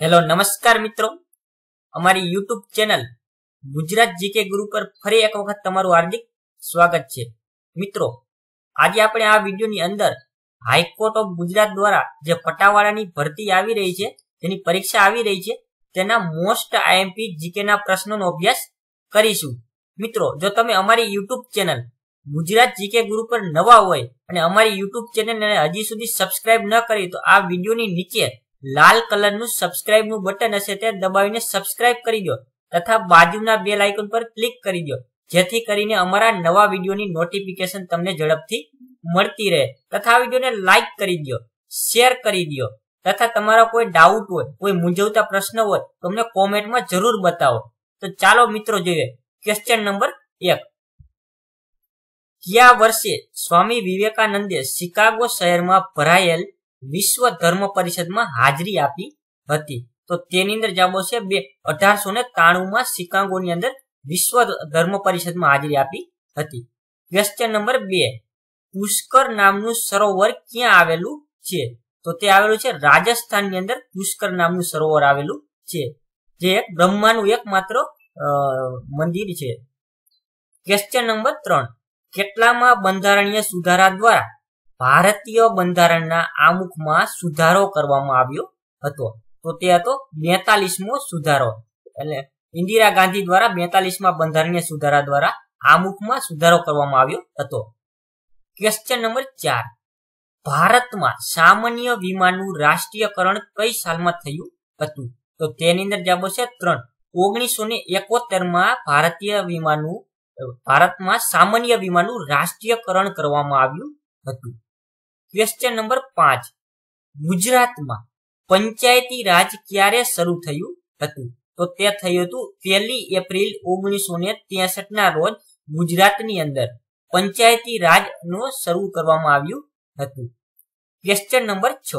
Hello, નમસ્કાર મિત્રો. અમારી યુટ્યુબ ચેનલ ગુજરાત જીકે ગુરુ પર ફરી એક વખત તમારું હાર્દિક સ્વાગત છે. મિત્રો, આજે આપણે આ વિડીયોની અંદર હાઈકોર્ટ ઓફ ગુજરાત દ્વારા જે પટાવાળાની ભરતી આવી રહી છે, તેની પરીક્ષા આવી રહી છે, તેના મોસ્ટ આઈએમપી જીકેના પ્રશ્નોનો અભ્યાસ કરીશું. મિત્રો, જો તમે અમારી યુટ્યુબ ચેનલ ગુજરાત જીકે ગુરુ પર નવા હોય અને અમારી યુટ્યુબ ચેનલને હજી સુધી સબસ્ક્રાઇબ ન કરી, તો આ વિડીયોની નીચે લાલ કલરનું સબસ્ક્રાઇબનું બટન હશે તે દબાવીને સબસ્ક્રાઇબ કરી દો તથા બાજુના બેલ આઇકોન પર ક્લિક કરી દો. જેથી કરીને અમારા નવા વિડીયોની નોટિફિકેશન તમને ઝડપથી મળતી રહે. તથા આ વિડીયોને લાઈક કરી દો શેર કરી દો. તથા તમારા કોઈ ડાઉટ હોય, કોઈ મૂંઝવતા પ્રશ્ન હોય તો અમને કોમેન્ટમાં જરૂર બતાવો. તો ચાલો મિત્રો જોઈએ ક્વેશ્ચન નંબર એક. કયા વર્ષે સ્વામી વિવેકાનંદે શિકાગો શહેરમાં ભરાયેલ વિશ્વ ધર્મ પરિષદમાં હાજરી આપી હતી. તો તેની અંદર જવાબો છે બે, અઢારસો ને ત્રાણુંમાં શિકાગોની અંદર વિશ્વ ધર્મ પરિષદમાં હાજરી આપી હતી. ક્વેશ્ચન નંબર બે, પુષ્કર નામનું સરોવર ક્યાં આવેલું છે? તો તે આવેલું છે રાજસ્થાનની અંદર પુષ્કર નામનું સરોવર આવેલું છે. જે એક બ્રહ્માનું એકમાત્ર મંદિર છે. ક્વેશ્ચન નંબર ત્રણ, કેટલામાં બંધારણીય સુધારા દ્વારા ભારતીય બંધારણના આમુખમાં સુધારો કરવામાં આવ્યો હતો. તો તે હતો બેતાલીસમો સુધારો. એટલે ઇન્દિરા ગાંધી દ્વારા બેતાલીસમાં બંધારણીય સુધારા દ્વારા આમુખમાં સુધારો કરવામાં આવ્યો હતો. ક્વેશ્ચન નંબર ચાર. ભારતમાં સામાન્ય વીમાનું રાષ્ટ્રીયકરણ કઈ સાલમાં થયું હતું? તો તેની અંદર જવાબ છે ત્રણ. ઓગણીસો ને એકોતેરમાં ભારતીય વીમાનું ભારતમાં સામાન્ય વીમાનું રાષ્ટ્રીયકરણ કરવામાં આવ્યું હતું. ક્વેશ્ચન નંબર પાંચ. ગુજરાતમાં પંચાયતી રાજ ક્યારે શરૂ થયું હતું? તો તે થયું હતું પહેલી એપ્રિલ ઓગણીસો ને ના રોજ ગુજરાતની અંદર પંચાયતી રાજ નો શરૂ કરવામાં આવ્યું હતું. ક્વેશ્ચન નંબર છ.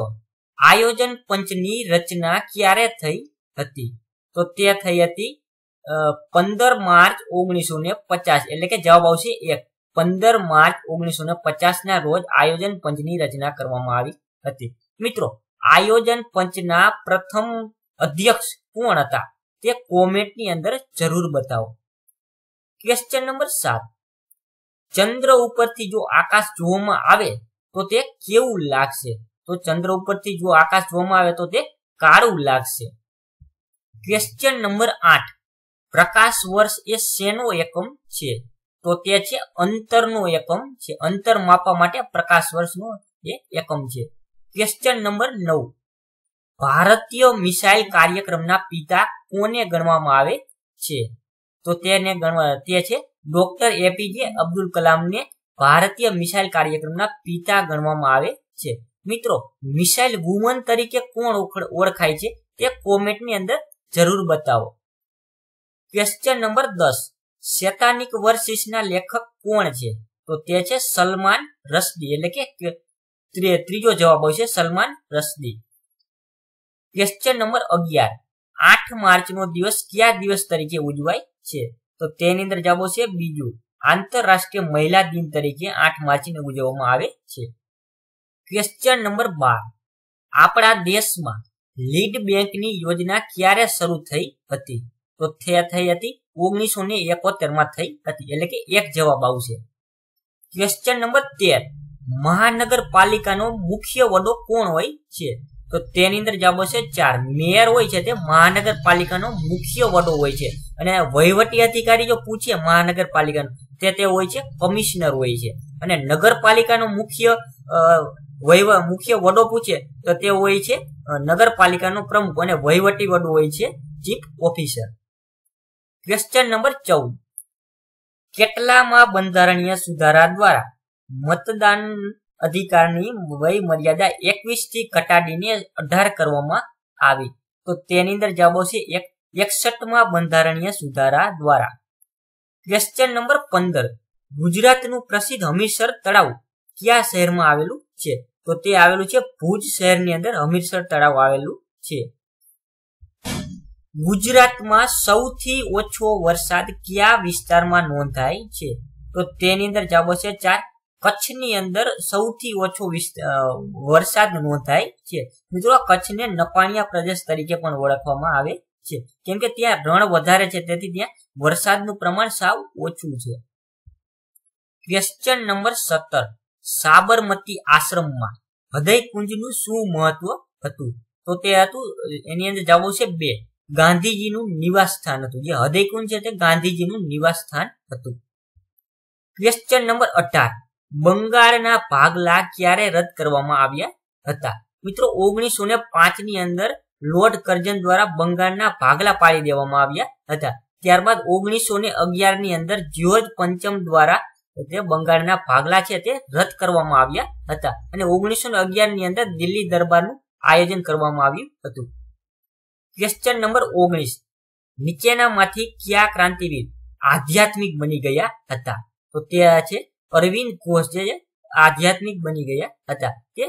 આયોજન પંચની રચના ક્યારે થઈ હતી? તો તે થઈ હતી પંદર માર્ચ ઓગણીસો ને પચાસ. એટલે કે જવાબ આવશે એક. પંદર માર્ચ ઓગણીસો ને પચાસ ના રોજ આયોજન પંચની રચના કરવામાં આવી હતી. મિત્રો, આયોજન પંચના પ્રથમ અધ્યક્ષ કોણ હતા? તે કોમેન્ટની અંદર જરૂર બતાવો. ક્વેશ્ચન નંબર સાત. ચંદ્ર ઉપરથી જો આકાશ જોવામાં આવે તો તે કેવું લાગશે? તો ચંદ્ર ઉપરથી જો આકાશ જોવામાં આવે તો તે કાળું લાગશે. ક્વેશ્ચન નંબર આઠ. પ્રકાશ વર્ષ એ શેનો એકમ છે? તો તે છે અંતરનો એકમ છે. અંતર માપવા માટે પ્રકાશ વર્ષનો એ એકમ છે. ક્વેશ્ચન નંબર નવ. ભારતીય મિસાઇલ કાર્યક્રમના પિતા કોને ગણવામાં આવે છે? તો તેને ગણવા, તે છે ડોક્ટર એપીજે અબ્દુલ કલામને ભારતીય મિસાઇલ કાર્યક્રમના પિતા ગણવામાં આવે છે. મિત્રો, મિસાઇલ વુમન તરીકે કોણ ઓળખાય છે? તે કોમેન્ટની અંદર જરૂર બતાવો. ક્વેશ્ચન નંબર દસ. શેતાનિક વર્સિસના લેખક કોણ છે? તો તે છે સલમાન રસદી એટલે કે ત્રીજો જવાબ હોય સલમાન રસદી ક્વેશ્ચન નંબર અગિયાર. આઠ માર્ચ નો દિવસ કયા દિવસ તરીકે ઉજવાય છે? તો તેની અંદર જવાબ છે બીજું. આંતરરાષ્ટ્રીય મહિલા દિન તરીકે આઠ માર્ચને ઉજવવામાં આવે છે. ક્વેશ્ચન નંબર બાર. આપણા દેશમાં લીડ બેંકની યોજના ક્યારે શરૂ થઈ હતી? તો તે થઈ હતી ઓગણીસો ને એકોતેરમાં થઈ હતી. એટલે કે એક જવાબ આવશે. ક્વેશ્ચન નંબર તેર. મહાનગરપાલિકાનો મુખ્ય વડો કોણ હોય છે? તો તેની અંદર જવાબ છે ચાર. મેયર હોય છે તે મહાનગરપાલિકાનો મુખ્ય વડો હોય છે. અને વહીવટી અધિકારી જો પૂછે મહાનગરપાલિકાનો, તે તે હોય છે કમિશનર હોય છે. અને નગરપાલિકાનો મુખ્ય વહીવ, મુખ્ય વડો પૂછે તો તે હોય છે નગરપાલિકાનો પ્રમુખ. અને વહીવટી વડો હોય છે ચીફ ઓફિસર. ક્વેશ્ચન નંબર ચૌદ. કેટલામાં બંધારણીય સુધારા દ્વારા મતદાન અધિકારની વય મર્યાદા એકવીસથી ઘટાડીને અઢાર કરવામાં આવી? તો તેની અંદર જવાબ આવશે એક, એકસઠમાં બંધારણીય સુધારા દ્વારા. ક્વેશ્ચન નંબર પંદર. ગુજરાતનું પ્રસિદ્ધ હમીરસર તળાવ કયા શહેરમાં આવેલું છે? તો તે આવેલું છે ભુજ શહેરની અંદર હમીરસર તળાવ આવેલું છે. ગુજરાતમાં સૌથી ઓછો વરસાદ કયા વિસ્તારમાં નોંધાય છે? તો તેની અંદર જવાબ છે ચાર. કચ્છની અંદર સૌથી ઓછો વરસાદ નોંધાય છે. મિત્રો કચ્છને નપાણિયા પ્રદેશ તરીકે પણ ઓળખવામાં આવે છે. કેમ કે ત્યાં રણ વધારે છે, તેથી ત્યાં વરસાદનું પ્રમાણ સાવ ઓછું છે. ક્વેશ્ચન નંબર સત્તર. સાબરમતી આશ્રમમાં હૃદયકુંજનું શું મહત્વ હતું? તો તે હતું, એની અંદર જવાબ છે બે. ગાંધીજીનું નિવાસ સ્થાન હતું. જે હૃદયકુંજ છે તે ગાંધીજીનું નિવાસ સ્થાન હતું. ક્વેશ્ચન નંબર અઢાર. બંગાળના ભાગલા ક્યારે રદ કરવામાં આવ્યા હતા? મિત્રો, ઓગણીસો ને પાંચની અંદર લોર્ડ કરજન દ્વારા બંગાળના ભાગલા પાડી દેવામાં આવ્યા હતા. ત્યારબાદ ઓગણીસો ને અગિયારની અંદર જ્યોર્જ પંચમ દ્વારા તે બંગાળના ભાગલા છે તે રદ કરવામાં આવ્યા હતા. અને ઓગણીસો ને અગિયારની અંદર દિલ્હી દરબારનું આયોજન કરવામાં આવ્યું હતું. ક્વેશ્ચન નંબર ઓગણીસ. નીચેનામાંથી કયા ક્રાંતિવીર આધ્યાત્મિક બની ગયા હતા? તો તે છે અરવિંદ ઘોષ જે આધ્યાત્મિક બની ગયા હતા. તે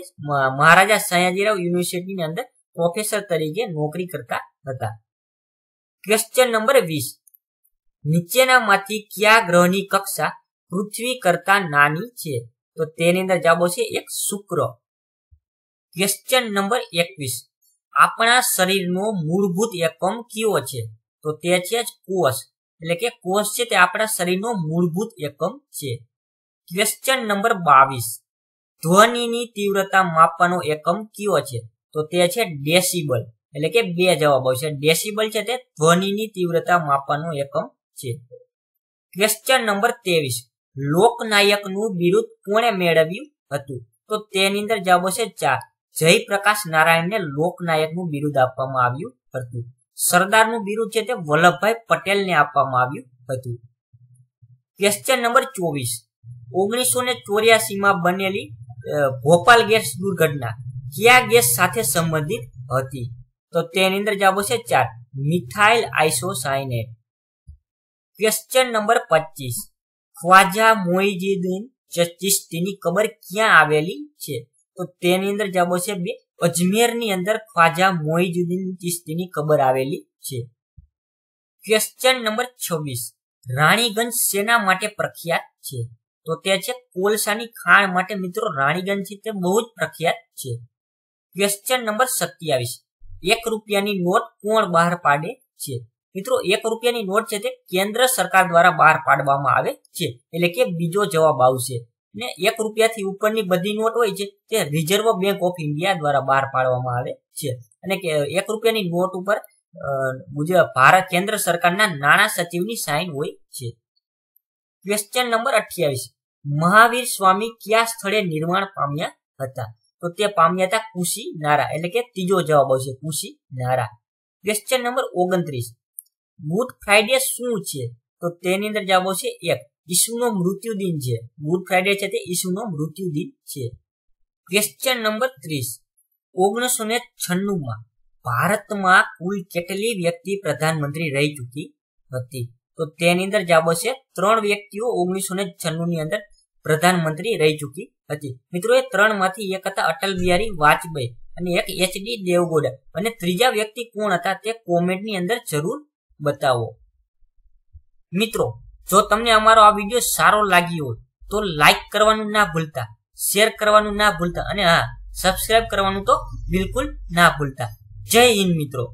મહારાજા સયાજીરાવ યુનિવર્સિટીની અંદર પ્રોફેસર તરીકે નોકરી કરતા હતા. ક્વેશ્ચન નંબર વીસ. નીચેનામાંથી કયા ગ્રહની કક્ષા પૃથ્વી કરતા નાની છે? તો તેની અંદર જવાબો છે એક શુક્ર. ક્વેશ્ચન નંબર એકવીસ. આપણા શરીરનો મૂળભૂત એકમ કયો છે? તો તે છે કોષ. એટલે કે કોષ છે તે આપણા શરીરનો મૂળભૂત એકમ છે. ક્વેશ્ચન નંબર બાવીસ. ધ્વનિની તીવ્રતા માપવાનો એકમ કયો છે? તો તે છે ડેસિબલ. એટલે કે બે જવાબ આવશે. ડેસિબલ છે તે ધ્વનિની તીવ્રતા માપવાનો એકમ છે. ક્વેશ્ચન નંબર ત્રેવીસ. લોકનાયકનું બિરુદ કોણે મેળવ્યું હતું? તો તેની અંદર જવાબો છે ચાર. જયપ્રકાશ નારાયણને લોકનાયકનું બિરુદ આપવામાં આવ્યું હતું. સરદારનું બિરુદ છે તે વલ્લભભાઈ પટેલને આપવામાં આવ્યું હતું. ક્વેશ્ચન નંબર ચોવીસ. ઓગણીસો ને ચોર્યાસીમાં બનેલી ભોપાલ ગેસ દુર્ઘટના કયા ગેસ સાથે સંબંધિત હતી? તો તેની અંદર જવાબ છે ચાર. Methyl isocyanate. ક્વેશ્ચન નંબર પચીસ. ખ્વાજા મોઇજીદીન ચિશ્તીની કબર ક્યાં આવેલી છે? તો તેની અંદર જવાબ છે બે. અજમેરની અંદર ખ્વાજા મોઇજુદ્દીન ચિશ્તીની કબર આવેલી છે. ક્વેશ્ચન નંબર છવ્વીસ. રાણીગંજ સેના માટે પ્રખ્યાત છે. તો તે છે કોલસાની ખાણ માટે મિત્રો રાણીગંજ છે તે બહુ જ પ્રખ્યાત છે. ક્વેશ્ચન નંબર સત્યાવીસ. એક રૂપિયાની નોટ કોણ બહાર પાડે છે? મિત્રો, એક રૂપિયાની નોટ છે તે કેન્દ્ર સરકાર દ્વારા બહાર પાડવામાં આવે છે. એટલે કે બીજો જવાબ આવશે. ને એક રૂપિયાથી ઉપરની બધી નોટ હોય છે, તે રિઝર્વ બેંક ઓફ ઇન્ડિયા દ્વારા બહાર પાડવામાં આવે છે. અને એક રૂપિયાની નોટ ઉપર ભારત કેન્દ્ર સરકારના નાણાં સચિવની સાઇન હોય છે. ક્વેશ્ચન નંબર અઠ્યાવીસ. મહાવીર સ્વામી કયા સ્થળે નિર્માણ પામ્યા હતા? તો તે પામ્યા હતા કુશી નારા, એટલે કે ત્રીજો જવાબ આવશે કુશી નારા. ક્વેશ્ચન નંબર ઓગણત્રીસ. ગુડ ફ્રાઈડે શું છે? તો તેની અંદર જવાબ આવશે એક. ઈસુનો મૃત્યુ દિન છે. ગુડ ફ્રાઈડે છે તે ઈસુનો મૃત્યુ દિન છે. ક્વેશ્ચન નંબર ત્રીસ. ઓગણીસો ને છન્નું માં ભારતમાં કુલ કેટલી વ્યક્તિ પ્રધાનમંત્રી રહી ચૂકી હતી? તો તેની અંદર જવાબ છે ત્રણ વ્યક્તિઓ ઓગણીસો ને છન્નું ની અંદર પ્રધાનમંત્રી રહી ચૂકી હતી. મિત્રો, એ ત્રણમાંથી એક હતા અટલ બિહારી વાજપેયી અને એક એચડી દેવગોડા. અને ત્રીજા વ્યક્તિ કોણ હતા તે કોમેન્ટની અંદર જરૂર બતાવો. મિત્રો જો તમને અમારો આ વીડિયો સારો લાગ્યો હોય, તો લાઈક કરવાનું ના ભૂલતા શેર કરવાનું ના ભૂલતા અને હા સબસ્ક્રાઇબ કરવાનું તો બિલકુલ ના ભૂલતા. જય હિન્દ મિત્રો.